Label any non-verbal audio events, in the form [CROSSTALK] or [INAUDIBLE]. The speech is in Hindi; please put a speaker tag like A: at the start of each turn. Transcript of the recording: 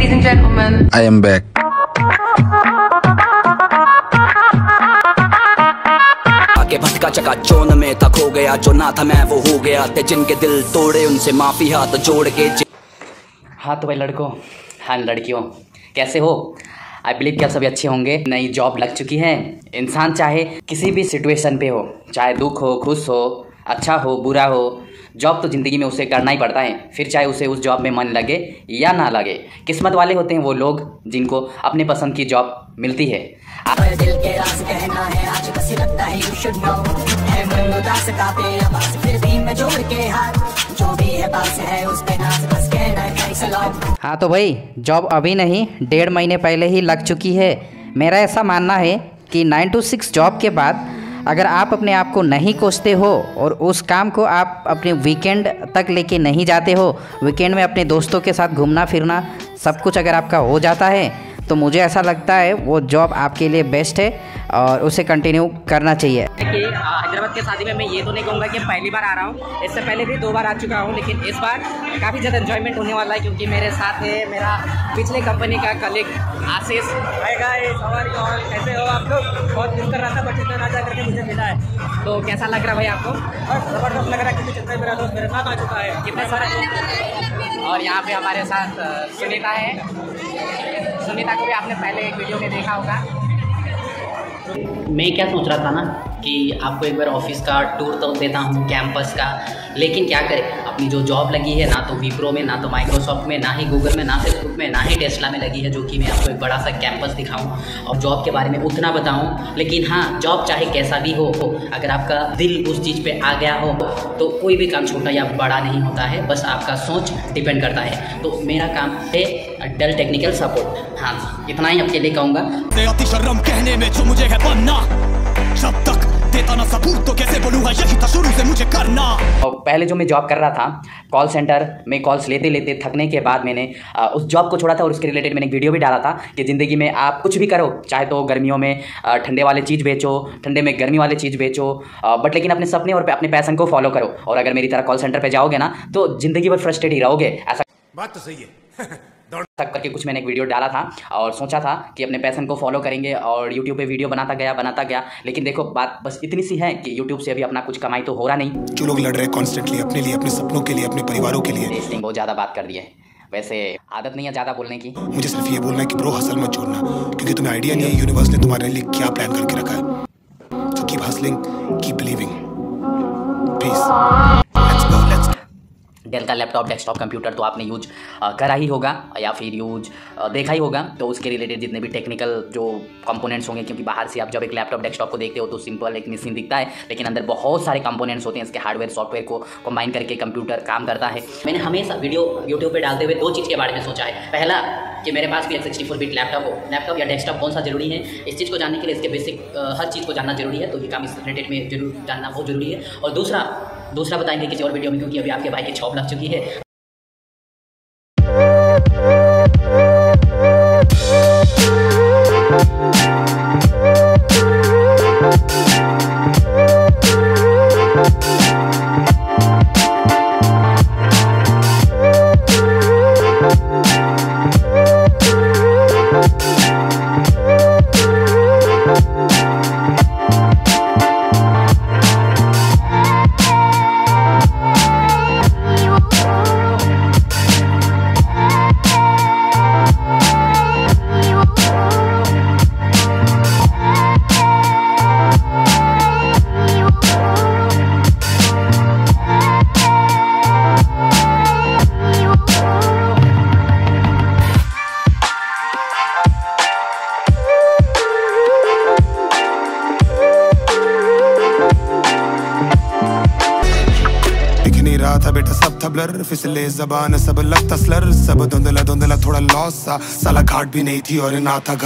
A: ladies and gentlemen.
B: I am back.
C: भटका चका चोन में था खो गया जो ना था मैं वो हो गया ते जिनके दिल तोड़े उनसे माफ़ी हाथ जोड़ के
D: हाँ तो भाई लड़कों हाँ लड़कियों कैसे हो आई बिलीव कि आप सभी अच्छे होंगे नई जॉब लग चुकी है इंसान चाहे किसी भी सिचुएशन पे हो चाहे दुख हो खुश हो अच्छा हो बुरा हो जॉब तो ज़िंदगी में उसे करना ही पड़ता है फिर चाहे उसे उस जॉब में मन लगे या ना लगे। किस्मत वाले होते हैं वो लोग जिनको अपने पसंद की जॉब मिलती है।
E: पर दिल के राज कहना है आज बस लगता है यू शुड नो है मन उदास कांपे आवाज़ फिर भी मैं जोड़ के हाथ जो भी है पास है उस पे नाज बस कहना है थैंक्स अ लॉट
F: हाँ तो भाई जॉब अभी नहीं डेढ़ महीने पहले ही लग चुकी है। मेरा ऐसा मानना है कि नाइन टू सिक्स जॉब के बाद अगर आप अपने आप को नहीं कोसते हो और उस काम को आप अपने वीकेंड तक लेके नहीं जाते हो वीकेंड में अपने दोस्तों के साथ घूमना फिरना सब कुछ अगर आपका हो जाता है तो मुझे ऐसा लगता है वो जॉब आपके लिए बेस्ट है। और उसे कंटिन्यू करना चाहिए।
D: हैदराबाद के शादी में मैं ये तो नहीं कहूँगा कि पहली बार आ रहा हूँ। इससे पहले भी दो बार आ चुका हूँ, लेकिन इस बार काफ़ी ज़्यादा इन्जॉयमेंट होने वाला है, क्योंकि मेरे साथ है मेरा पिछले कंपनी का कलीग आशीष। कैसे हो आप लोग? बहुत मिस कर रहा था बट इतना ना जा करके मुझे मिला है। तो कैसा लग रहा है भाई आपको? ज़बरदस्त लग रहा है, क्योंकि जितना मेरा दोस्त मेरे साथ आ चुका है, कितने सारे और यहाँ पे हमारे साथ, सुनीता है। सुनीता को भी आपने पहले एक वीडियो में देखा होगा। मैं क्या सोच रहा था ना कि आपको एक बार ऑफ़िस का टूर तो देता हूँ कैंपस का। लेकिन क्या करें अपनी जो जॉब लगी है, ना तो विप्रो में, ना तो माइक्रोसॉफ्ट में, ना ही गूगल में, ना फेसबुक में, ना ही टेस्ला में लगी है, जो कि मैं आपको एक बड़ा सा कैंपस दिखाऊँ। और जॉब के बारे में उतना बताऊँ, लेकिन हाँ जॉब चाहे कैसा भी हो अगर आपका दिल उस चीज़ पे आ गया हो तो कोई भी काम छोटा या बड़ा नहीं होता है, बस आपका सोच डिपेंड करता है। तो मेरा काम है डेल टेक्निकल सपोर्ट हाँ इतना ही आपके लिए कहूँगा।
G: शर्म कहने में जो मुझे है बनना, जब तक देता सबूत तो कैसे बोलूँगा यही था शुरू से मुझे करना।
D: और पहले जो मैं जॉब कर रहा था कॉल सेंटर में कॉल्स लेते लेते थकने के बाद मैंने उस जॉब को छोड़ा था और उसके रिलेटेड मैंने एक वीडियो भी डाला था कि ज़िंदगी में आप कुछ भी करो चाहे तो गर्मियों में ठंडे वाले चीज़ बेचो ठंडे में गर्मी वाले चीज़ बेचो बट लेकिन अपने सपने और अपने पैसन को फॉलो करो। और अगर मेरी तरह कॉल सेंटर पर जाओगे ना तो ज़िंदगी भर फ्रस्ट्रेट ही रहोगे ऐसा
G: बात तो सही है। [LAUGHS]
D: तक करके कुछ मैंने एक वीडियो डाला था और सोचा था कि अपने पैसन को फॉलो करेंगे और यूट्यूब पे वीडियो बनाता गया बनाता गया। लेकिन देखो बात बस इतनी सी है कि यूट्यूब से अभी अपना कुछ कमाई तो हो रहा नहीं।
G: जो लोग लड़ रहे हैं कॉन्स्टेंटली अपने लिए अपने सपनों के लिए अपने परिवारों के लिए।
D: बहुत ज़्यादा बात कर दी है। वैसे आदत नहीं है ज़्यादा बोलने की।
G: मुझे सिर्फ़ ये बोलना है कि ब्रो हसल मत छोड़ना क्योंकि तुम्हें आइडिया नहीं है यूनिवर्स ने तुम्हारे लिए क्या प्लान करके रखा है। So keep hustling keep believing peace
D: Dell का लैपटॉप डेस्कटॉप कंप्यूटर तो आपने यूज़ करा ही होगा या फिर यूज़ देखा ही होगा। तो उसके रिलेटेड जितने भी टेक्निकल जो कंपोनेंट्स होंगे, क्योंकि बाहर से आप जब एक लैपटॉप डेस्कटॉप को देखते हो तो सिंपल एक मशीन दिखता है, लेकिन अंदर बहुत सारे कंपोनेंट्स होते हैं। इसके हार्डवेयर सॉफ्टवेयर को कंबाइन करके कंप्यूटर काम करता है। मैंने हमेशा वीडियो यूट्यूब पर डालते हुए दो चीज़ के बारे में सोचा है। पहला, कि मेरे पास भी एक सिक्सटी फोर बीट लैपटॉप हो। लैपटॉप या डेस्कटॉप कौन सा ज़रूरी है? इस चीज़ को जानने के लिए इसके बेसिक हर चीज़ को जानना ज़रूरी है तो ये काम इस रिलेटेड में ज़रूर जानना बहुत ज़रूरी है। और दूसरा दूसरा बताएँगे किसी और वीडियो में, क्योंकि अभी आपके भाई की जॉब लग चुकी है।
G: रहा था बेटा, सब था ब्लर फिसले जबान, सब लगता स्लर सब धुंधला धुंधला थोड़ा लॉस सा। साला घाट भी नहीं थी और ना था